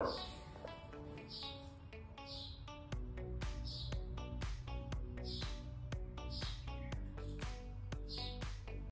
Yes.